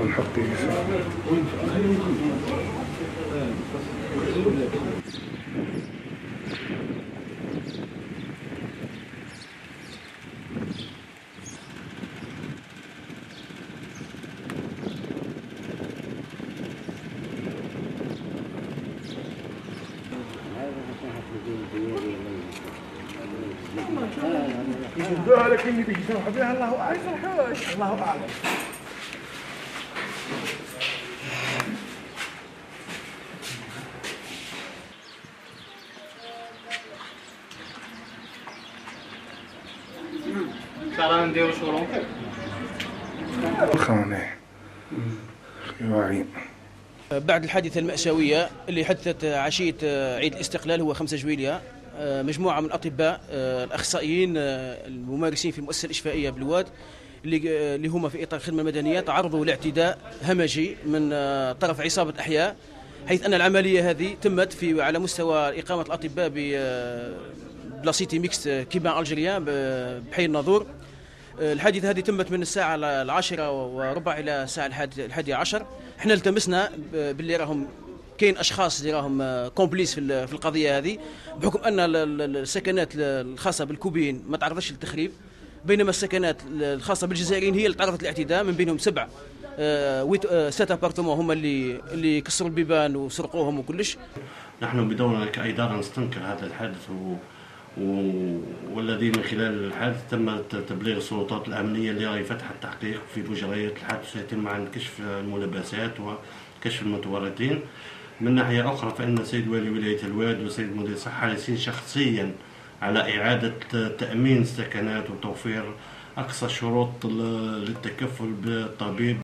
ونحط يجبدوها لكن بيجي بها الله اعلم الله اعلم ترى نديرو شغلهم الخانة واعيين بعد الحادثة المأساوية اللي حدثت عشية عيد الاستقلال هو 5 جويلية مجموعة من الأطباء الأخصائيين الممارسين في المؤسسة الإشفائية بالواد اللي هما في إطار الخدمة المدنية تعرضوا لاعتداء همجي من طرف عصابة أحياء حيث أن العملية هذه تمت في على مستوى إقامة الأطباء ب la cité mixte cubaine algérienne بحي الناظور. الحادثة هذه تمت من الساعة العاشرة وربع إلى الساعة الحادية عشر. إحنا التمسنا باللي راهم كاين أشخاص اللي راهم complices في القضية هذه بحكم أن السكنات الخاصة بالكوبيين ما تعرضتش للتخريب بينما السكنات الخاصة بالجزائريين هي اللي تعرضت للاعتداء من بينهم سبع ست appartements هما اللي اللي كسروا البيبان وسرقوهم وكلش. نحن بدورنا كإدارة نستنكر هذا الحادث و... والذي من خلال الحادث تم تبليغ السلطات الأمنية اللي راهي فتح التحقيق في مجريات الحادث يتم عن كشف الملابسات وكشف المتورطين. من ناحية أخرى فإن سيد والي ولاية الواد وسيد مدير الصحة حريصين شخصيا على إعادة تأمين سكنات وتوفير أقصى الشروط للتكفل بالطبيب.